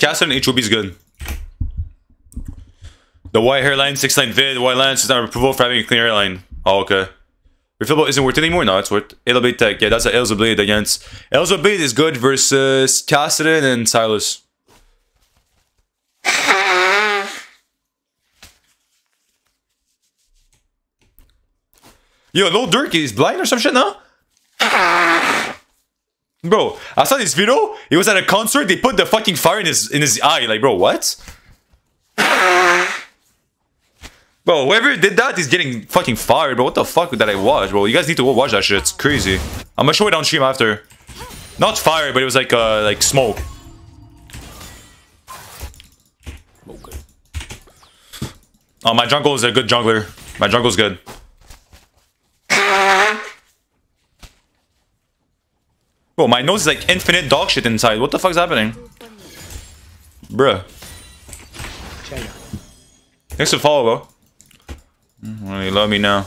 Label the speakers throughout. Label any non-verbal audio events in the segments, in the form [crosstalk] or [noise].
Speaker 1: Cassidy and HOB is good. The white hairline, six line vid, white lance is not approval for having a clean hairline. Oh, okay. Refillable isn't worth anymore? No, it's worth be tech. Yeah, that's an Blade against. Elza Blade is good versus Cassidy and Sylas. Yo, Lil Durk is blind or some shit now? Bro, I saw this video. He was at a concert. They put the fucking fire in his in his eye. Like, bro, what? Bro, whoever did that is getting fucking fired, bro. What the fuck did I watch, bro? You guys need to watch that shit. It's crazy. I'm gonna show it on stream after. Not fire, but it was like uh like smoke. Oh, my jungle is a good jungler. My jungle's good. Bro, my nose is like infinite dog shit inside. What the fuck's happening? Bruh. Thanks for follow, bro. Well, you love me now.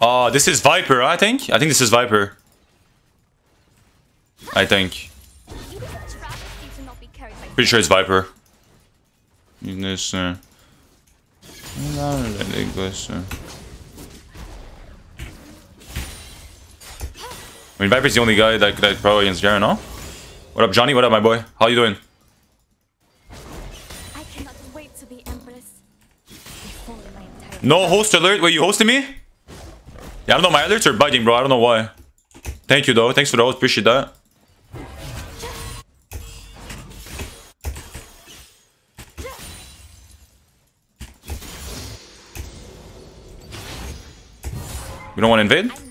Speaker 1: Oh, this is Viper, I think. I think this is Viper. I think. Pretty sure it's Viper. This, uh... I mean, Viper's the only guy that that probably against Garen, no? What up, Johnny? What up, my boy? How you doing? No host alert? Wait, you hosting me? Yeah, I don't know. My alerts are bugging, bro. I don't know why. Thank you, though. Thanks for the host. Appreciate that. We don't want to invade?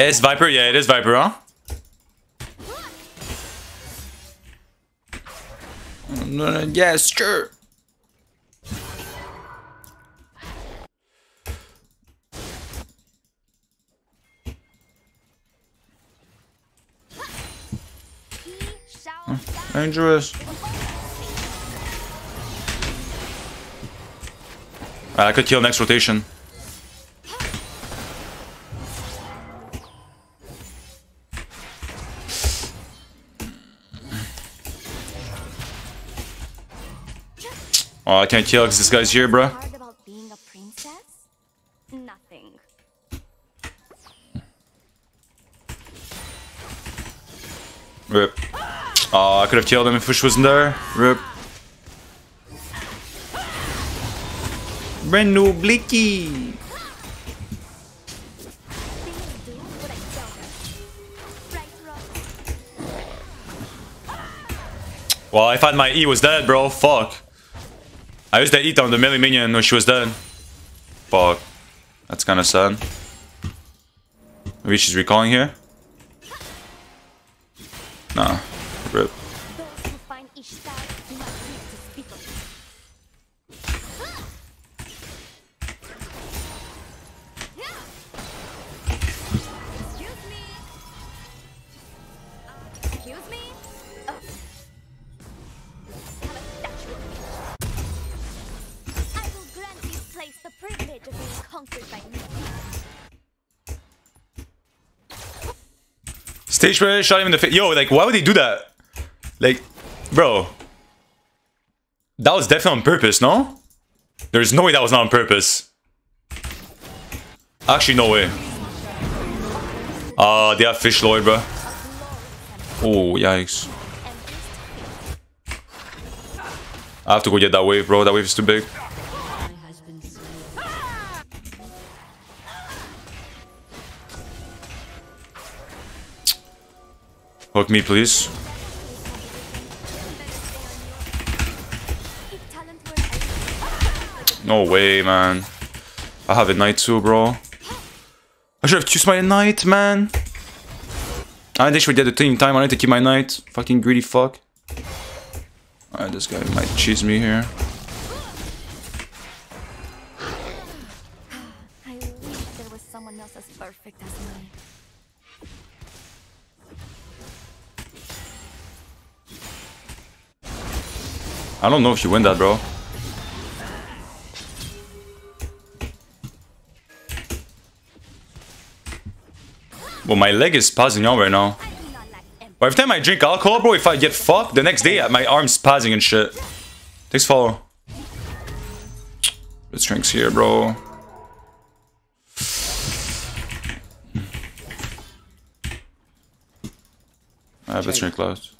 Speaker 1: It's Viper? Yeah, it is Viper, huh? Yes, sure.
Speaker 2: Shall.
Speaker 1: Dangerous. Uh, I could kill next rotation. Oh, I can't kill because this guy's here, bro.
Speaker 2: hard about being a princess? Nothing.
Speaker 1: Rip. Oh, I could have killed him if Fish wasn't there. Rip. Brand new Blicky.
Speaker 2: Please do what I tell her. Right, Rob?
Speaker 1: Well, I thought my E was dead, bro. Fuck. I used that E on the melee minion when she was dead. Fuck. That's kind of sad. Maybe she's recalling here? Nah. Rip.
Speaker 2: Those who conquered by me.
Speaker 1: Stage player shot him in the face. Yo, like, why would he do that? Like, bro. That was definitely on purpose, no? There's no way that was not on purpose. Actually, no way. Ah, they have Fish Lord, bro. Oh, yikes. I have to go get that wave, bro. That wave is too big. Hook me, please. No way, man. I have a knight too, bro. I should have choose my knight, man. I think we did the team time. I need to keep my knight. Fucking greedy fuck. Alright, this guy might cheese me here.
Speaker 2: I
Speaker 1: don't know if you win that, bro. Well, my leg is passing out right now.
Speaker 2: I do not lack empathy.
Speaker 1: But every time I drink alcohol, bro, if I get fucked, the next day uh, my arm's passing and shit. Thanks, follow. Let's drinks here, bro. I have a drink left.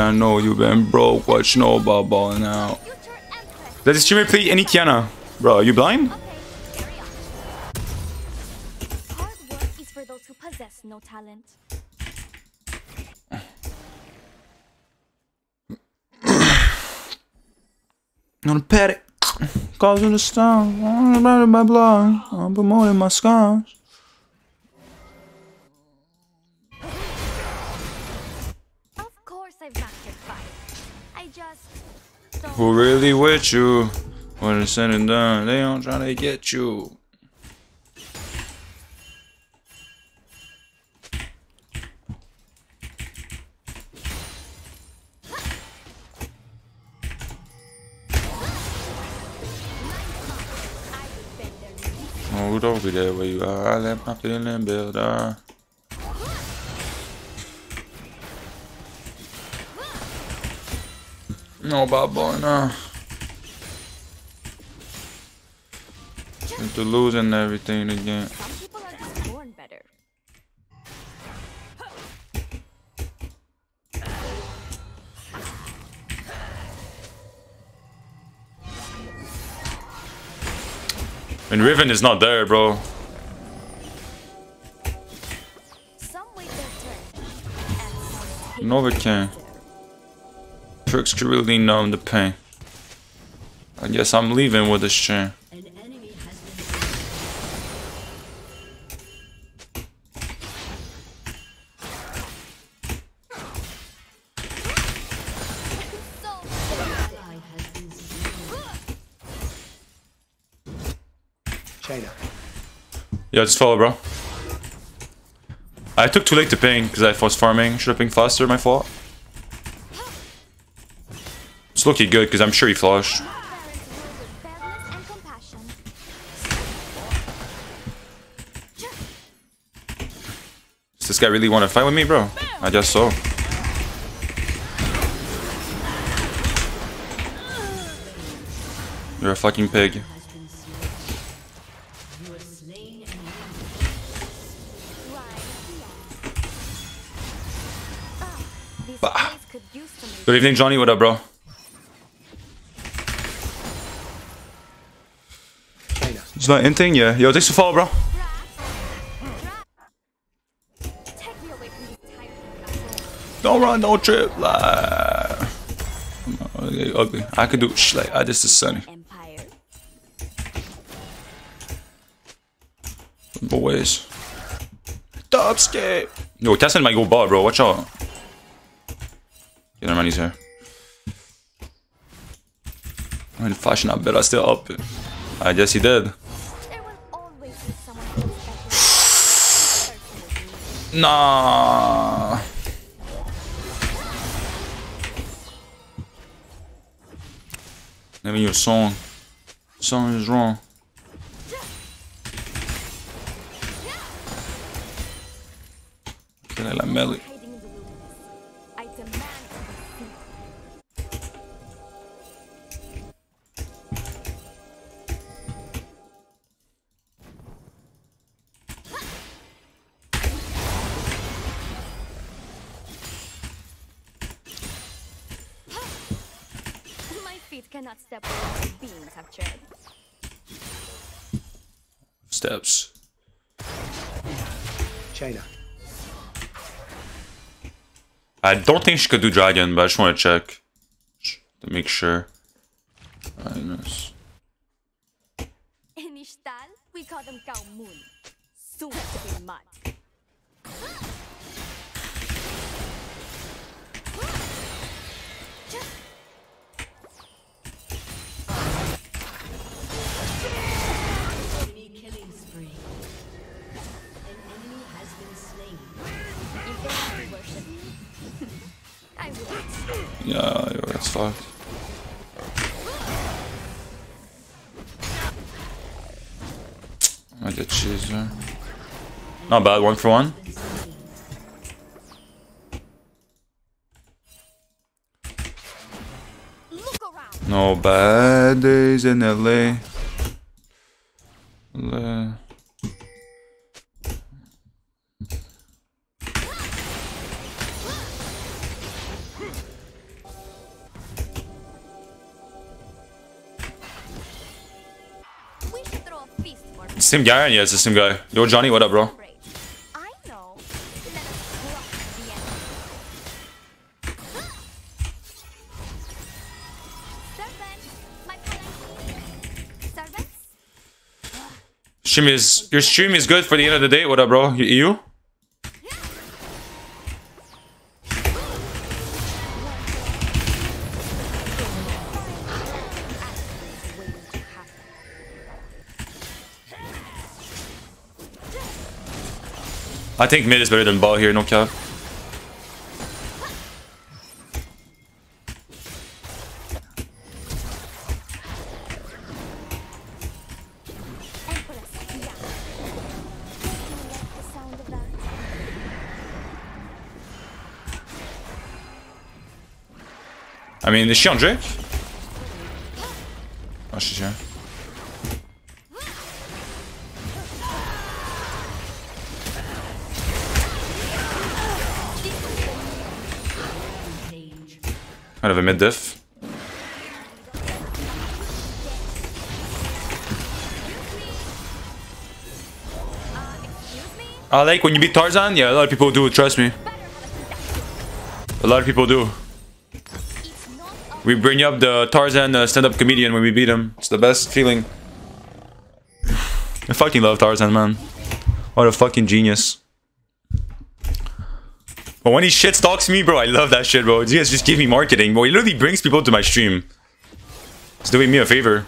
Speaker 1: I know you've been broke. What you know about balling out? Does the streamer play any Qiyana? Bro, are you blind?
Speaker 2: Okay, carry on. Hard work is for those who possess no talent.
Speaker 1: On a paddock, causing a storm. I'm running my blog. I'm promoting my scars. Who really with you? When it's said and done, they don't try to get you. Oh, don't be there where you are. I let my feeling build up. No, bad boy, no. Into losing everything again.
Speaker 2: Some people are just born better.
Speaker 1: And Riven is not there, bro.
Speaker 2: Some wait
Speaker 1: Tricks can really numb the pain. I guess I'm leaving with this chain.
Speaker 3: An enemy has been
Speaker 2: So
Speaker 3: ally has been slain.
Speaker 4: China.
Speaker 1: Yeah, just follow, bro. I took too late to ping because I was farming. Should have pinged faster, my fault. It's looking good because I'm sure he flushed. Does this guy really want to fight with me, bro? I guess so. You're a fucking pig.
Speaker 2: Ah,
Speaker 1: Bah. Good evening, Johnny. What up, bro? It's not anything, yeah. Yo, thanks for follow, bro. Don't run, don't trip. Like, ugly. I could do sh like I just is sunny. Boys. Dubscape. Yo, Tesla might go ball, bro. Watch out. Get our money's here. I'm in fashion, I bet I still up. I guess he did. Nah. Name me your song. Song is wrong. Can I like melody?
Speaker 2: Cannot step where the beings have tread.
Speaker 1: Steps.
Speaker 4: China.
Speaker 1: I don't think she could do dragon, but I just want to check to make sure. Minus. Yeah, yo, that's fucked. I get cheeser. Not bad, one for one.
Speaker 2: Look.
Speaker 1: No bad days in LA. LA. Same guy? Yeah, it's the same guy. Yo, Johnny, what up, bro? Stream is your stream is good for the end of the day. What up, bro? You? I think mid is better than ball here. No cap. I mean, is she on Drake? Oh, she's here. Kind of a mid diff.
Speaker 2: Excuse?
Speaker 1: I like when you beat Tarzan. Yeah, a lot of people do. Trust me.
Speaker 2: A
Speaker 1: lot of people do. We bring up the Tarzan uh, stand-up comedian when we beat him. It's the best feeling. I fucking love Tarzan, man. What a fucking genius. But when he shit stalks me, bro, I love that shit, bro. You guys just give me marketing, bro. He literally brings people to my stream. He's doing me a favor.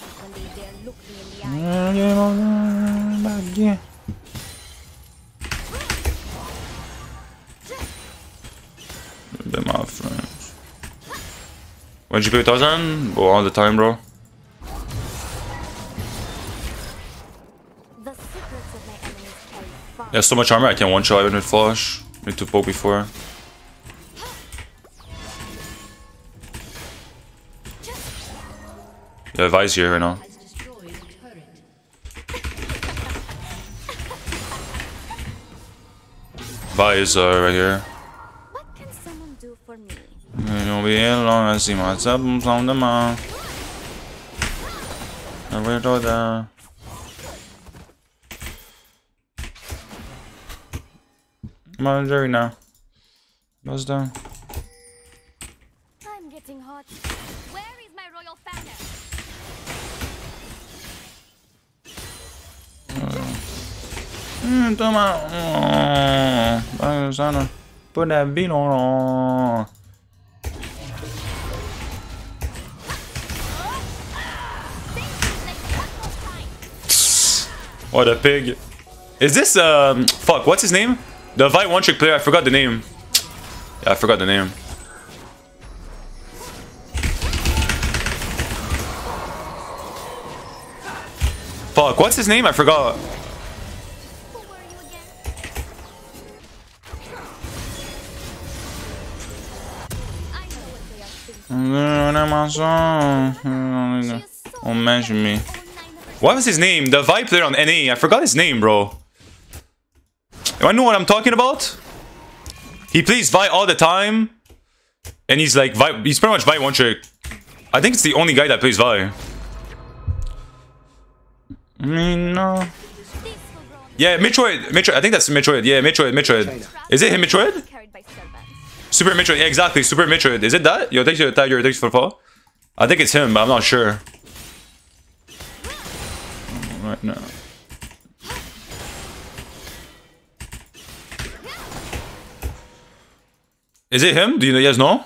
Speaker 2: Eye.
Speaker 1: They're my friends. When'd you play Tarzan? Bro, all the time, bro.
Speaker 2: The secrets of my enemies carry far.
Speaker 1: He has so much armor, I can't one-shot even with flash. Need to poke before. Their Vi's here right now. Right here. You know, be here long, I see myself on the mouth. I will do that. manager, now. What's? Mm, toma. Usando. Put that beat on. What a pig. Is this, um, fuck, what's his name? The Vi one trick player, I forgot the name. Yeah, I forgot the name. Fuck, what's his name? I forgot. Oh, mention me. What was his name? The Vibe player on NA. I forgot his name, bro. Do I know what I'm talking about? He plays Vi all the time. And he's like, Vi he's pretty much Vi one trick. I think it's the only guy that plays Vi. I no. Yeah, Metroid. Metroid. I think that's Metroid. Yeah, Metroid. Metroid. Is it him, Metroid?
Speaker 2: Carried by servants.
Speaker 1: Super Metroid. Yeah, exactly. Super Metroid. Is it that? Yo, thanks for the tiger. Thanks for the fall. I think it's him, but I'm not sure. Right now. Is it him? Do you guys know?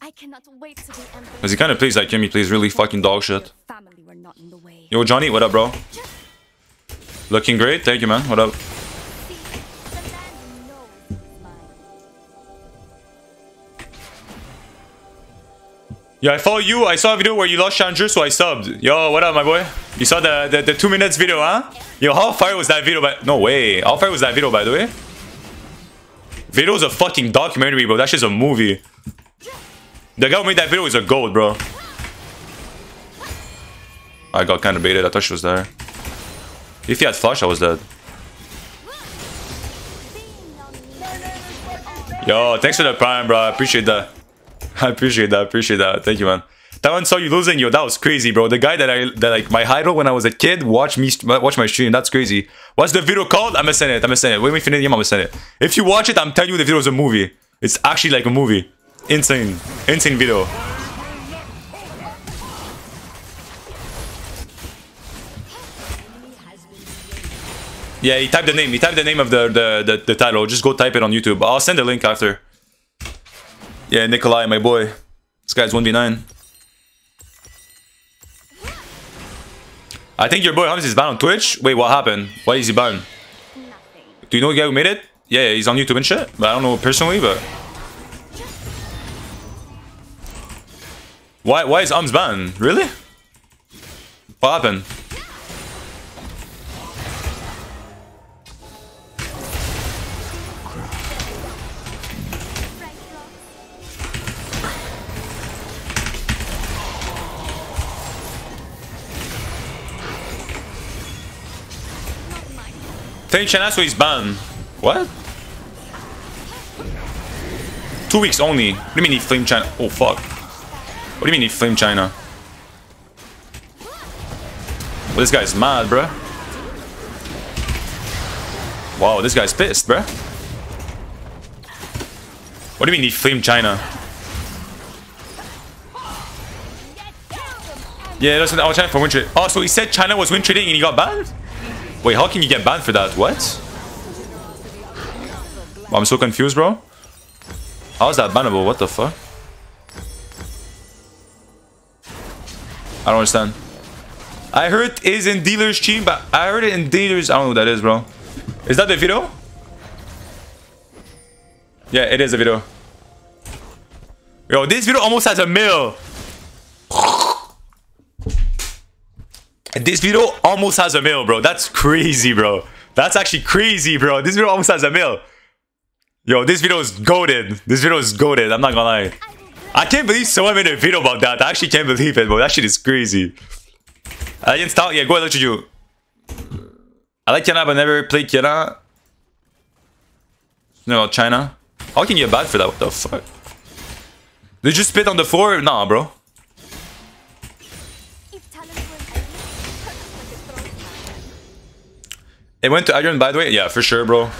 Speaker 2: I cannot wait to be emperor.
Speaker 1: Because he kind of plays like him. He plays really fucking dog shit.
Speaker 2: Family were not in the way.
Speaker 1: Yo, Johnny, what up, bro? Looking great. Thank you, man. What up? Yeah, I follow you. I saw a video where you lost Challenger, so I subbed. Yo, what up, my boy? You saw the, the, the two minutes video, huh? Yo, how far was that video? By no way. How far was that video, by the way? Video's a fucking documentary, bro. That shit's a movie. The guy who made that video is a gold, bro. I got kind of baited. I thought she was there. If he had flash, I was dead. Yo, thanks for the prime, bro. I appreciate that. [laughs] I appreciate that. I appreciate that. Thank you, man. That one saw you losing, yo. That was crazy, bro. The guy that I that like my idol when I was a kid watch me watch my stream. That's crazy. What's the video called? I'm gonna send it. I'm gonna send it. Wait, wait, finish the game. I'm gonna send it. If you watch it, I'm telling you the video is a movie. It's actually like a movie. Insane, insane video. Yeah, he typed the name. He typed the name of the, the, the, the title. Just go type it on YouTube. I'll send the link after. Yeah, Nikolai, my boy. This guy's 1v9. I think your boy Humps is banned on Twitch. Wait, what happened? Why is he banned?
Speaker 2: Nothing.
Speaker 1: Do you know the guy who made it? Yeah, he's on YouTube and shit. But I don't know personally, but... Why, why is Ums banned? Really? What happened? China, so he's banned. What? Two weeks only. What do you mean he Flame China? Oh, fuck. What do you mean he Flame China? Well, this guy's mad, bruh. Wow, this guy's pissed, bruh. What do you mean he Flame China? Yeah, that's what I was trying for win trade. Oh, so he said China was win trading and he got banned? Wait, how can you get banned for that? What? I'm so confused, bro. How is that bannable? What the fuck? I don't understand. I heard it is in dealer's team, but I heard it in dealer's. I don't know what that is, bro. Is that the video? Yeah, it is a video. Yo, this video almost has a mil. This video almost has a mil, bro. That's crazy, bro. That's actually crazy, bro. This video almost has a mil. Yo, this video is goaded. This video is goaded. I'm not gonna lie. I can't believe someone made a video about that. I actually can't believe it, bro. That shit is crazy. I didn't start. Yeah, go ahead, let you. I like Qiyana, but never played Qiyana. No, China. How can you get bad for that? What the fuck? Did you spit on the floor? Nah, bro.
Speaker 2: It
Speaker 1: went to Agron, by the way? Yeah, for sure, bro.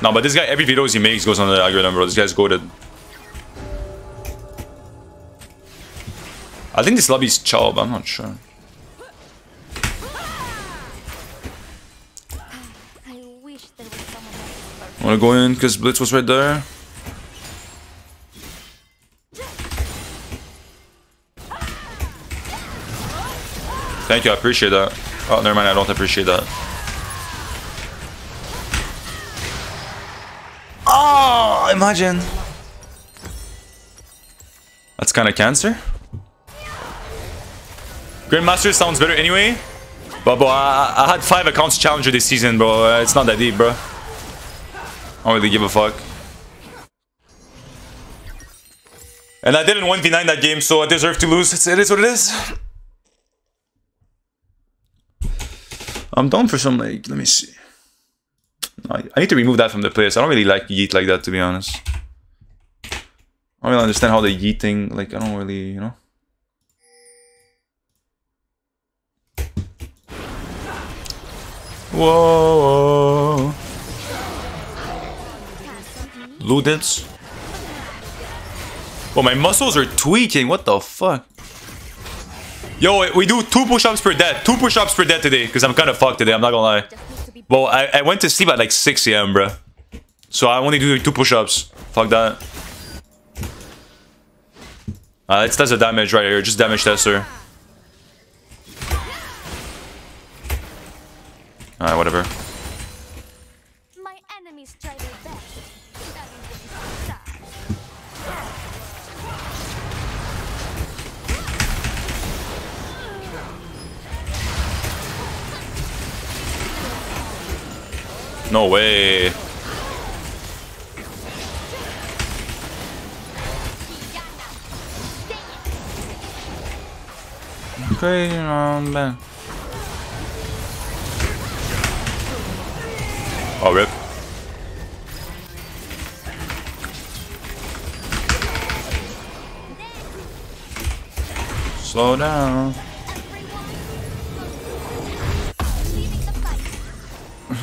Speaker 1: No, but this guy, every videos he makes goes on the algorithm, bro. This guy's goaded. I think this lobby's Chow, but I'm not sure. Wanna go in because Blitz was right there? Thank you, I appreciate that. Oh, never mind, I don't appreciate that. Oh, imagine. That's kind of cancer. Grandmaster sounds better anyway. But bro, I, I had five accounts challenger this season, bro. Uh, It's not that deep, bro. I don't really give a fuck. And I didn't 1v9 that game, so I deserve to lose. It's, it is what it is. I'm done for some, like, let me see. I, need to remove that from the place. I don't really like yeet like that, to be honest. I don't really understand how the yeet thing, like, I don't really, you know. Whoa. Ludens. Oh, my muscles are tweaking. What the fuck? Yo, we do two push-ups per dead. Two push-ups per dead today, because I'm kind of fucked today. I'm not gonna lie. Well, I, I went to sleep at like 6 a.m., bro. So I only do two push-ups. Fuck that. Uh, it's that's a damage right here. Just damage tester. Alright, whatever. No way. Crazy on um, man. Oh, rip. Slow down.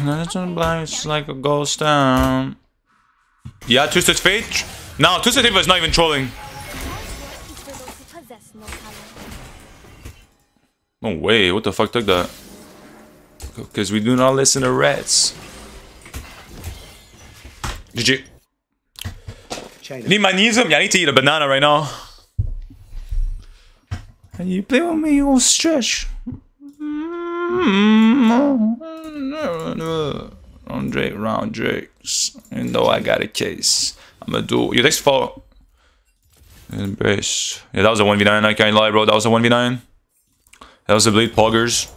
Speaker 1: Legend blinds like a ghost town. Yeah, Twisted Fate? No, Twisted Fate was not even trolling.
Speaker 2: Is for those who possess no
Speaker 1: way, what the fuck took that? Because we do not listen to rats. GG.
Speaker 4: China.
Speaker 1: Need magnesium? Yeah, I need to eat a banana right now. And you play with me, you'll stretch. Mm-hmm. Round Drake, round Drakes. Even though I got a case, I'm gonna do. Your next fall. Embrace. Yeah, that was a 1v9. I can't lie, bro. That was a 1v9. That was a bleed Poggers.